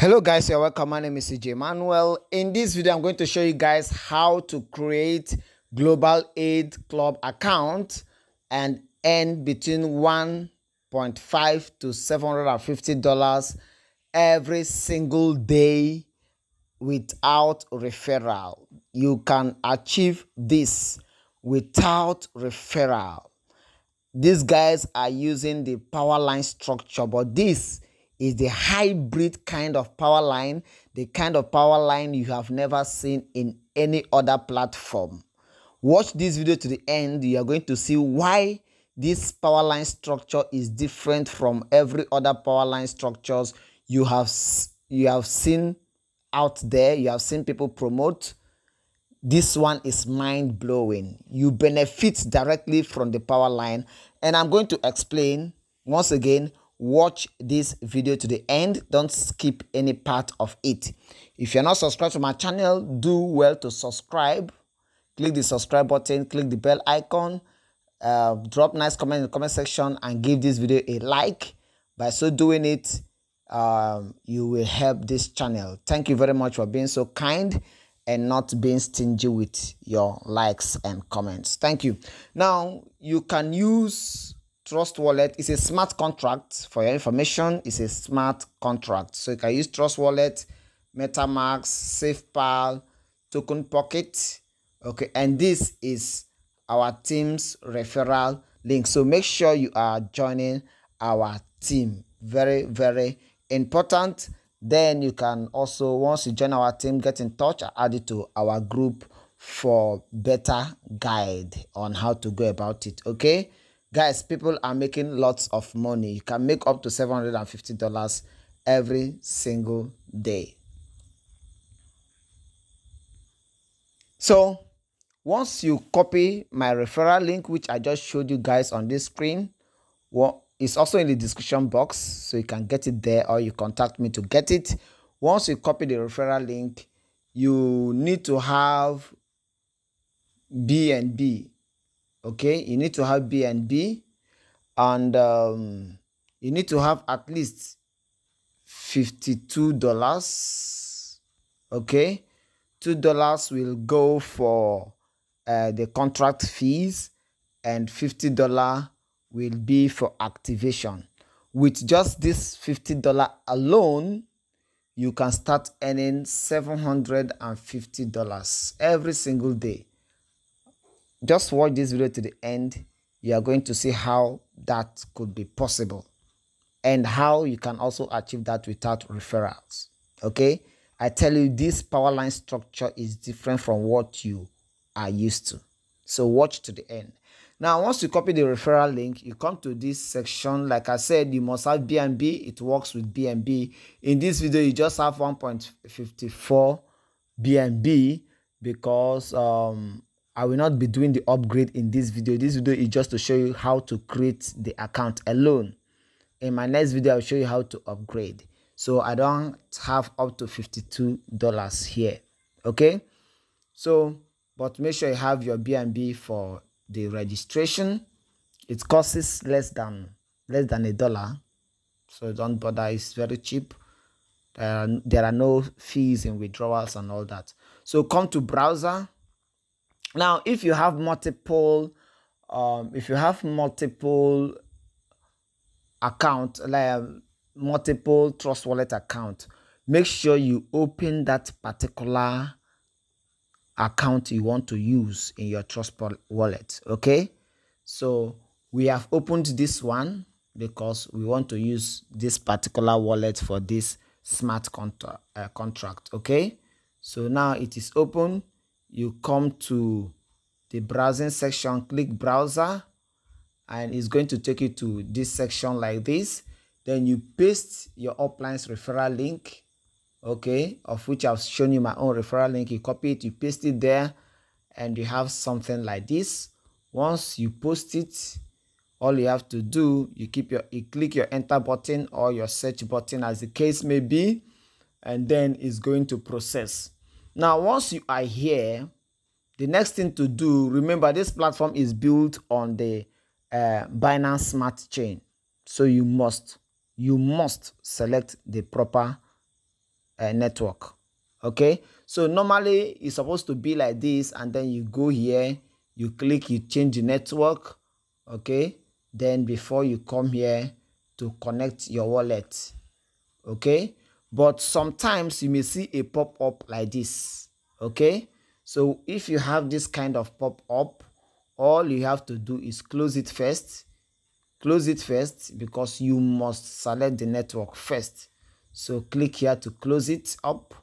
hello guys you're welcome. My name is cj manuel. In this video i'm going to show you guys how to create global aid club account and earn between 1.5 to 750 dollars every single day without referral. You can achieve this without referral. These guys are using the power line structure but this is the hybrid kind of power line, the kind of power line you have never seen in any other platform. Watch this video to the end. You are going to see why this power line structure is different from every other power line structures you have you have seen out there. You have seen people promote. This one is mind blowing. You benefit directly from the power line, and I'm going to explain once again watch this video to the end. Don't skip any part of it. If you're not subscribed to my channel do well to subscribe. Click the subscribe button click the bell icon uh, drop nice comment in the comment section and give this video a like. By so doing it um, you will help this channel. Thank you very much for being so kind and not being stingy with your likes and comments. Thank you. Now you can use Trust Wallet is a smart contract for your information. It's a smart contract. So you can use Trust Wallet, MetaMask, SafePal, Token Pocket. Okay, and this is our team's referral link. So make sure you are joining our team. Very, very important. Then you can also, once you join our team, get in touch, add it to our group for better guide on how to go about it. Okay guys people are making lots of money. You can make up to 750 dollars every single day. So once you copy my referral link which i just showed you guys on this screen well it's also in the description box so you can get it there or you contact me to get it. Once you copy the referral link you need to have bnb okay you need to have bnb and um, you need to have at least 52 dollars. Okay two dollars will go for uh, the contract fees and 50 dollar will be for activation. With just this 50 dollar alone you can start earning 750 dollars every single day just watch this video to the end. You are going to see how that could be possible and how you can also achieve that without referrals okay? I tell you this power line structure is different from what you are used to. So watch to the end. Now once you copy the referral link you come to this section. Like i said you must have bnb it works with bnb in this video you just have 1.54 bnb because um I will not be doing the upgrade in this video. This video is just to show you how to create the account alone. In my next video, I'll show you how to upgrade. So I don't have up to $52 here. Okay. So, but make sure you have your BNB for the registration. It costs less than less than a dollar. So don't bother. It's very cheap. Uh, there are no fees and withdrawals and all that. So come to browser now if you have multiple um, if you have multiple account like um, multiple trust wallet account make sure you open that particular account you want to use in your trust wallet okay? So we have opened this one because we want to use this particular wallet for this smart contra uh, contract okay? So now it is open you come to the browsing section click browser and it's going to take you to this section like this. Then you paste your upline's referral link okay of which i've shown you my own referral link. You copy it you paste it there and you have something like this. Once you post it all you have to do you keep your you click your enter button or your search button as the case may be and then it's going to process now, once you are here, the next thing to do, remember this platform is built on the uh, Binance Smart Chain. So you must, you must select the proper uh, network. Okay? So normally it's supposed to be like this and then you go here you click you change the network. Okay? Then before you come here to connect your wallet. Okay but sometimes you may see a pop-up like this okay? So if you have this kind of pop-up all you have to do is close it first. Close it first because you must select the network first. So click here to close it up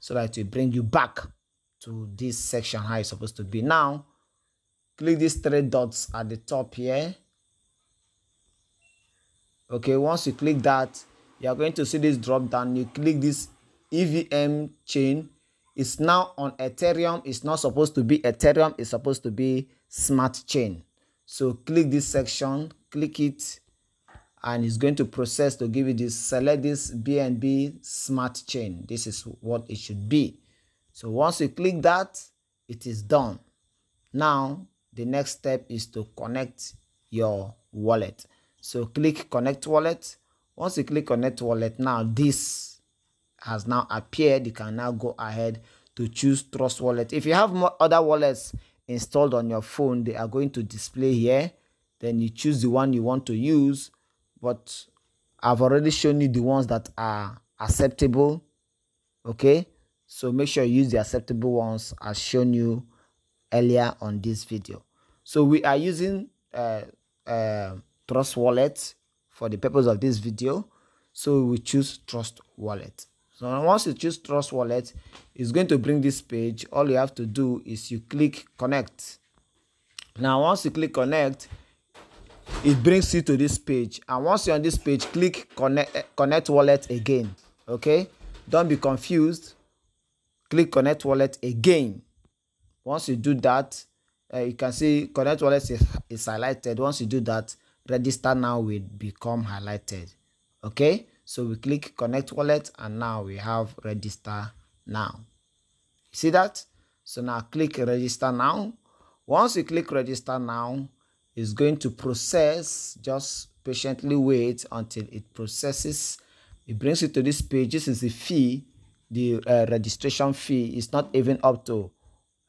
so that it will bring you back to this section how it's supposed to be. Now click these three dots at the top here. Okay once you click that you are going to see this drop down. You click this evm chain. It's now on ethereum. It's not supposed to be ethereum. It's supposed to be smart chain. So click this section. Click it. And it's going to process to give you this select this bnb smart chain. This is what it should be. So once you click that it is done. Now the next step is to connect your wallet. So click connect wallet once you click connect wallet now this has now appeared. You can now go ahead to choose trust wallet. If you have more other wallets installed on your phone they are going to display here. Then you choose the one you want to use. But i've already shown you the ones that are acceptable. Okay? So make sure you use the acceptable ones as shown you earlier on this video. So we are using uh, uh, trust wallet for the purpose of this video. So we choose trust wallet. So once you choose trust wallet it's going to bring this page. All you have to do is you click connect. Now once you click connect it brings you to this page. And once you're on this page click connect connect wallet again. Okay? Don't be confused. Click connect wallet again. Once you do that uh, you can see connect wallet is, is highlighted. Once you do that register now will become highlighted. Okay? So we click connect wallet and now we have register now. See that? So now click register now. Once you click register now it's going to process. Just patiently wait until it processes. It brings you to this page. This is the fee. The uh, registration fee is not even up to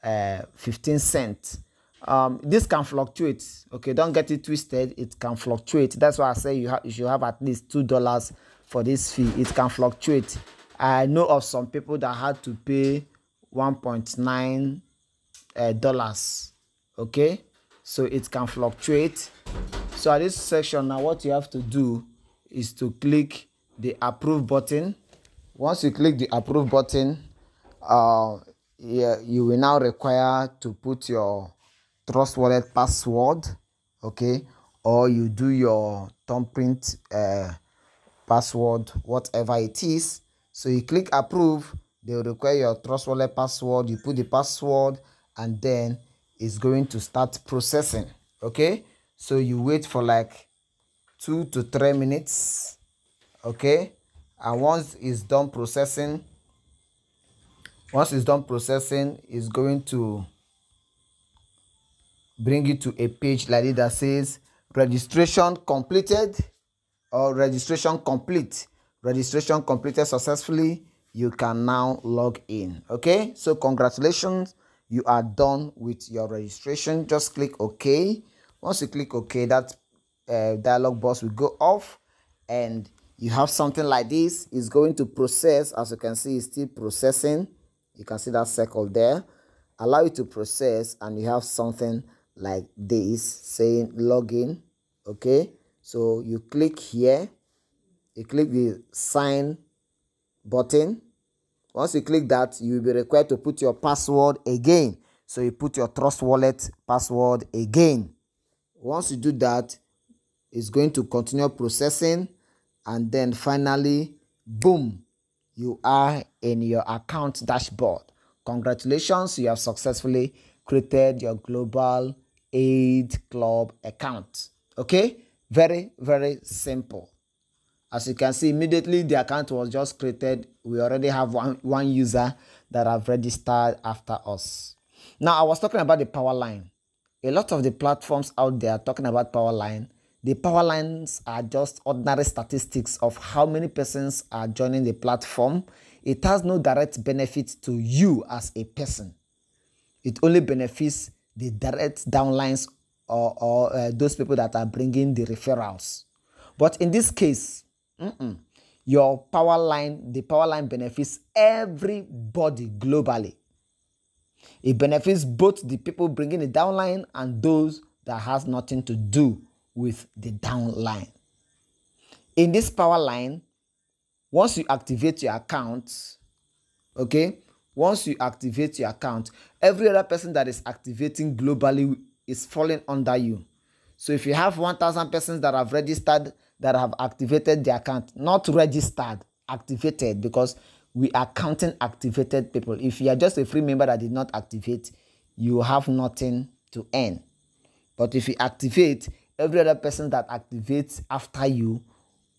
uh, 15 cents um, this can fluctuate okay? Don't get it twisted. It can fluctuate. That's why i say you, you should have at least two dollars for this fee. It can fluctuate. I know of some people that had to pay 1.9 uh, dollars okay? So it can fluctuate. So at this section now what you have to do is to click the approve button. Once you click the approve button uh yeah, you will now require to put your trust wallet password okay? Or you do your thumbprint uh, password whatever it is. So you click approve they will require your trust wallet password. You put the password and then it's going to start processing okay? So you wait for like two to three minutes okay? And once it's done processing once it's done processing it's going to bring you to a page like this that says registration completed or registration complete. Registration completed successfully you can now log in okay? So congratulations you are done with your registration. Just click ok. Once you click ok that uh, dialog box will go off and you have something like this. It's going to process. As you can see it's still processing. You can see that circle there. Allow it to process and you have something like this saying login okay? So you click here you click the sign button. Once you click that you will be required to put your password again. So you put your trust wallet password again. Once you do that it's going to continue processing and then finally boom you are in your account dashboard. Congratulations you have successfully created your global aid club account. Okay? Very very simple. As you can see immediately the account was just created. We already have one one user that have registered after us. Now i was talking about the power line. A lot of the platforms out there talking about power line. The power lines are just ordinary statistics of how many persons are joining the platform. It has no direct benefit to you as a person. It only benefits the direct downlines or, or uh, those people that are bringing the referrals. But in this case, mm -mm, your power line, the power line benefits everybody globally. It benefits both the people bringing the downline and those that has nothing to do with the downline. In this power line, once you activate your account, okay, once you activate your account, every other person that is activating globally is falling under you. So if you have 1,000 persons that have registered, that have activated the account, not registered, activated, because we are counting activated people. If you are just a free member that did not activate, you have nothing to earn. But if you activate, every other person that activates after you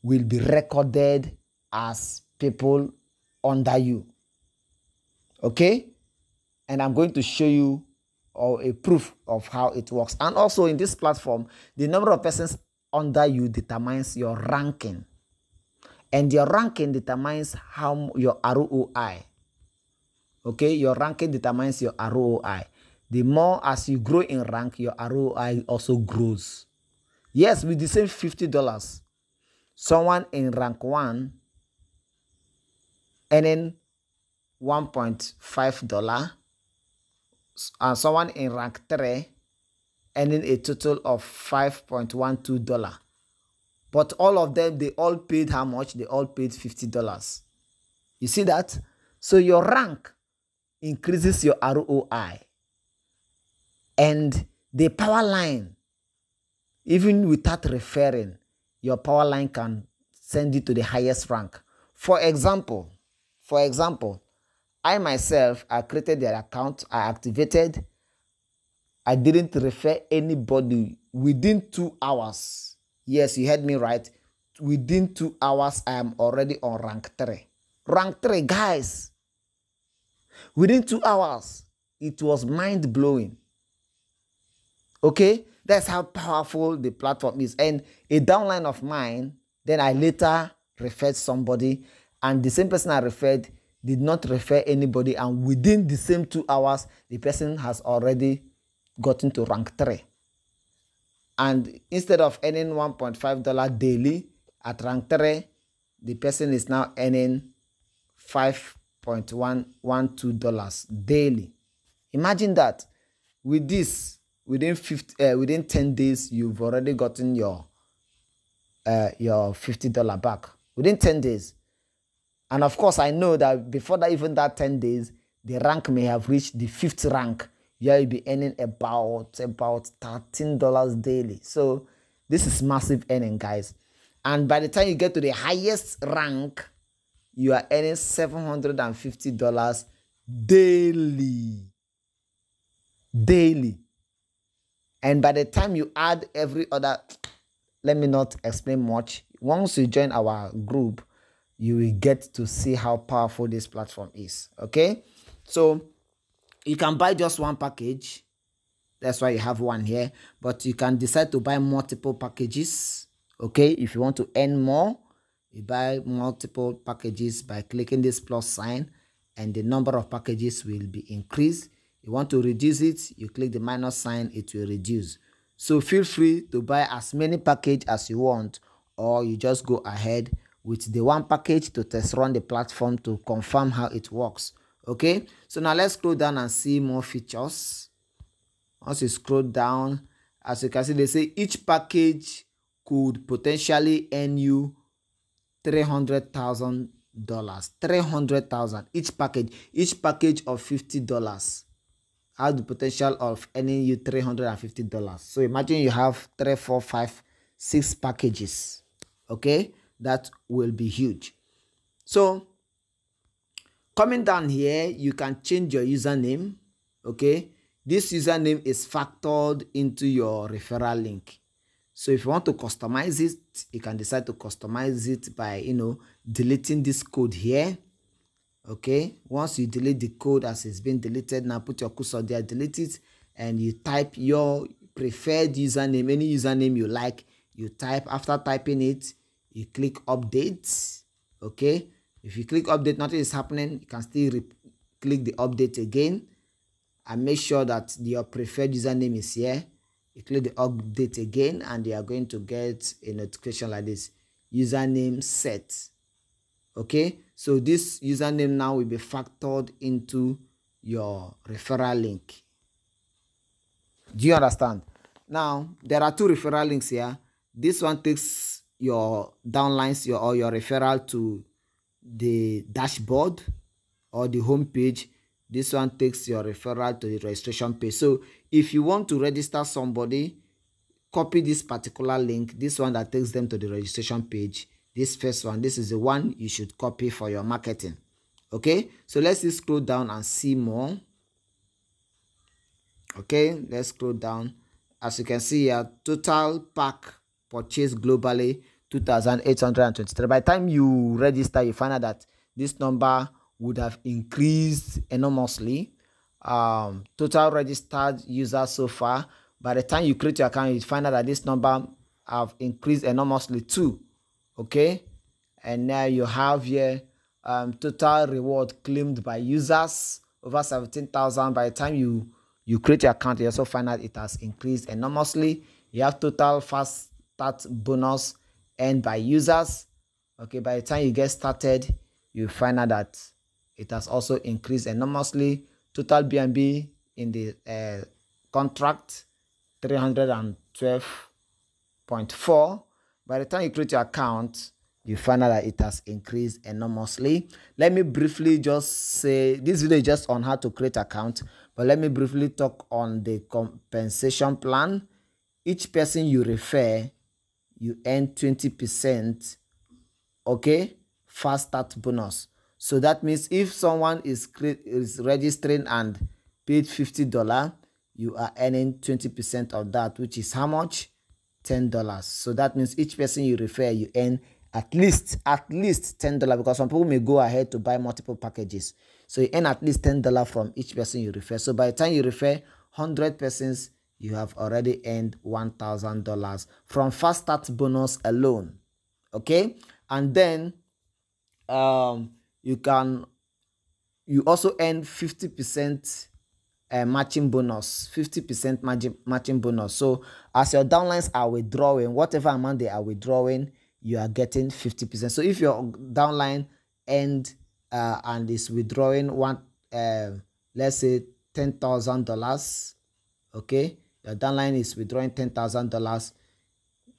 will be recorded as people under you. Okay? And I'm going to show you or a proof of how it works. And also in this platform, the number of persons under you determines your ranking and your ranking determines how your ROI. Okay, your ranking determines your ROI. The more as you grow in rank, your ROI also grows. Yes, with the same $50, someone in rank 1 earning $1.5 and someone in rank 3 earning a total of $5.12 but all of them, they all paid how much? They all paid $50. You see that? So your rank increases your ROI. And the power line, even without referring, your power line can send you to the highest rank. For example, for example, I myself, I created their account, I activated, I didn't refer anybody within two hours. Yes, you heard me right. Within two hours, I am already on rank three. Rank three, guys. Within two hours, it was mind blowing. Okay, that's how powerful the platform is. And a downline of mine, then I later referred somebody, and the same person I referred did not refer anybody, and within the same two hours, the person has already gotten to rank three. And instead of earning $1.5 daily at rank 3 the person is now earning $5.112 daily. Imagine that. With this within 50 uh, within 10 days you've already gotten your uh, your $50 back. Within 10 days and of course i know that before that even that 10 days the rank may have reached the fifth rank you'll be earning about about $13 daily. So this is massive earning, guys. And by the time you get to the highest rank, you are earning $750 daily. Daily. And by the time you add every other, let me not explain much. Once you join our group, you will get to see how powerful this platform is. Okay? So you can buy just one package that's why you have one here but you can decide to buy multiple packages okay if you want to earn more you buy multiple packages by clicking this plus sign and the number of packages will be increased you want to reduce it you click the minus sign it will reduce so feel free to buy as many package as you want or you just go ahead with the one package to test run the platform to confirm how it works. Okay? So now let's scroll down and see more features. Once you scroll down as you can see they say each package could potentially earn you three hundred thousand dollars. three hundred thousand. Each package each package of fifty dollars has the potential of earning you three hundred and fifty dollars. So imagine you have three four five six packages. Okay that will be huge. So coming down here you can change your username okay? This username is factored into your referral link. So if you want to customize it you can decide to customize it by you know deleting this code here okay? Once you delete the code as it's been deleted now put your cursor there delete it and you type your preferred username any username you like you type after typing it you click update okay? If you click update nothing is happening. You can still click the update again. And make sure that your preferred username is here. You click the update again and you are going to get a notification like this. Username set okay? So this username now will be factored into your referral link. Do you understand? Now there are two referral links here. This one takes your downlines your or your referral to the dashboard or the home page this one takes your referral to the registration page. So if you want to register somebody copy this particular link this one that takes them to the registration page this first one this is the one you should copy for your marketing. Okay? So let's just scroll down and see more. Okay? Let's scroll down. As you can see here total pack purchase globally 2823 by the time you register you find out that this number would have increased enormously. Um, total registered users so far by the time you create your account you find out that this number have increased enormously too okay? And now you have here um, total reward claimed by users over 17,000 by the time you you create your account you also find out it has increased enormously. You have total fast start bonus earned by users. Okay by the time you get started you find out that it has also increased enormously. Total bnb in the uh, contract 312.4 by the time you create your account you find out that it has increased enormously. Let me briefly just say this video is just on how to create account but let me briefly talk on the compensation plan. Each person you refer you earn 20 percent okay fast start bonus. So that means if someone is is registering and paid 50 dollar you are earning 20 percent of that which is how much? 10 dollars. So that means each person you refer you earn at least at least ten dollar because some people may go ahead to buy multiple packages. So you earn at least ten dollar from each person you refer. So by the time you refer 100 persons you have already earned one thousand dollars from fast start bonus alone okay? And then um you can you also earn 50 percent uh, matching bonus 50 percent matching bonus. So as your downlines are withdrawing whatever amount they are withdrawing you are getting 50%. So if your downline end uh, and is withdrawing one, uh, let's say $10,000, okay, your downline is withdrawing $10,000,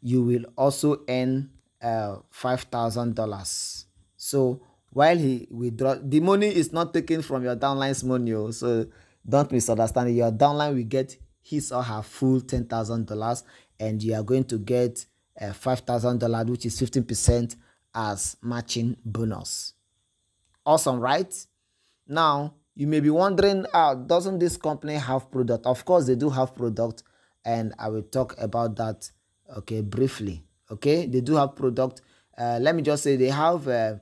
you will also earn uh, $5,000. So while he withdraw, the money is not taken from your downline's money, oh, so don't misunderstand. Your downline will get his or her full $10,000 and you are going to get uh, $5,000, which is 15% as matching bonus. Awesome, right? Now, you may be wondering, uh, doesn't this company have product? Of course, they do have product, and I will talk about that, okay, briefly. Okay, they do have product. Uh, let me just say they have uh,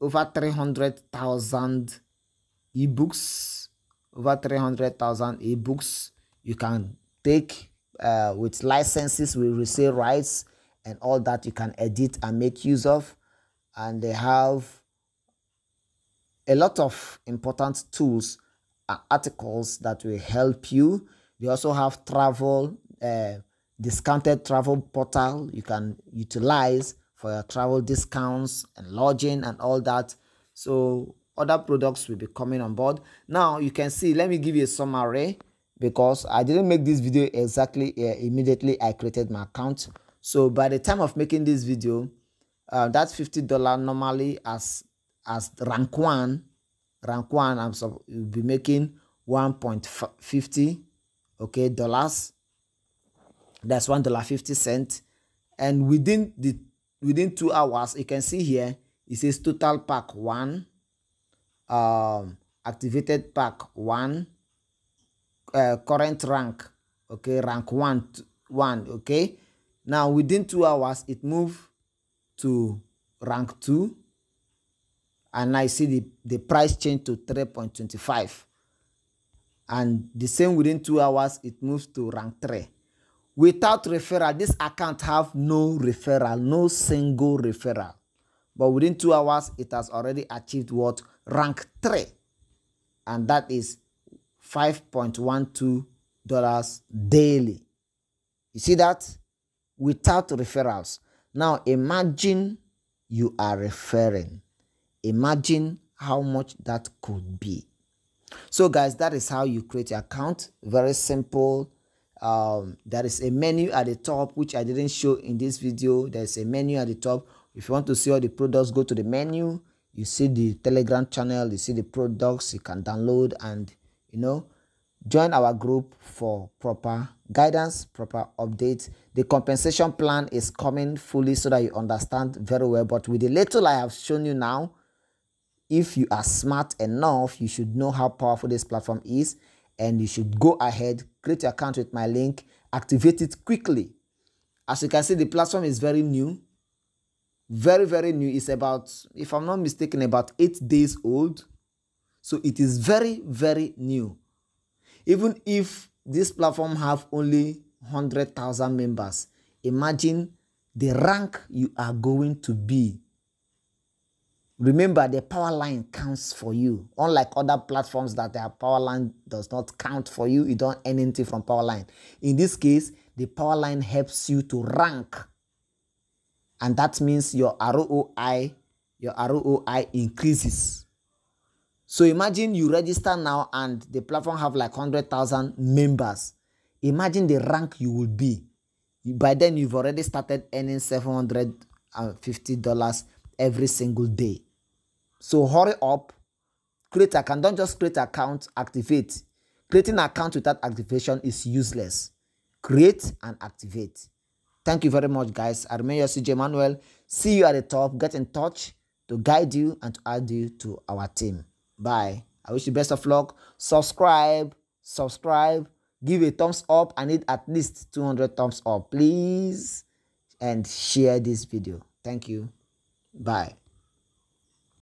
over 300,000 ebooks, over 300,000 ebooks you can take uh, with licenses with resale rights and all that you can edit and make use of. And they have a lot of important tools and articles that will help you. They also have travel, uh, discounted travel portal you can utilize for your travel discounts and lodging and all that. So other products will be coming on board. Now you can see, let me give you a summary because I didn't make this video exactly uh, immediately I created my account so by the time of making this video uh, that's $50 normally as as rank one rank one i'm so you'll be making 1.50 okay dollars. That's one dollar 50 cent. And within the within two hours you can see here it says total pack one um activated pack one uh, current rank okay rank one one okay. Now, within two hours, it moved to rank 2. And I see the, the price change to 3.25. And the same within two hours, it moves to rank 3. Without referral, this account have no referral, no single referral. but within two hours it has already achieved what rank three and that is 5.12 dollars daily you see that without referrals now imagine you are referring imagine how much that could be. So guys that is how you create your account. Very simple. Um, there is a menu at the top which i didn't show in this video. There's a menu at the top. If you want to see all the products go to the menu. You see the telegram channel. You see the products. You can download and you know join our group for proper guidance proper updates. The compensation plan is coming fully so that you understand very well. But with the little i have shown you now if you are smart enough you should know how powerful this platform is and you should go ahead create your account with my link activate it quickly. As you can see the platform is very new. Very very new. It's about if i'm not mistaken about eight days old. So it is very very new. Even if this platform have only 100,000 members imagine the rank you are going to be remember the power line counts for you unlike other platforms that their power line does not count for you you don't earn anything from power line in this case the power line helps you to rank and that means your ROI, your ROI increases. So imagine you register now and the platform have like 100,000 members. Imagine the rank you will be. By then you've already started earning $750 every single day. So hurry up, create account. Don't just create account, activate. Creating account without activation is useless. Create and activate. Thank you very much, guys. I remain your CJ Emmanuel. See you at the top. Get in touch to guide you and to add you to our team. Bye. I wish you best of luck. Subscribe, subscribe, give a thumbs up. I need at least 200 thumbs up, please. And share this video. Thank you. Bye.